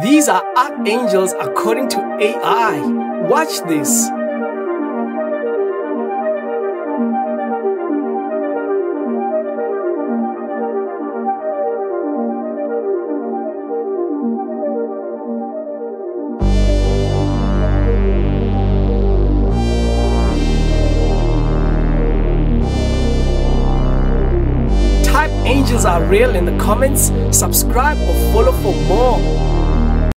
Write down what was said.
These are archangels according to AI. Watch this. Type angels are real in the comments, subscribe or follow for more.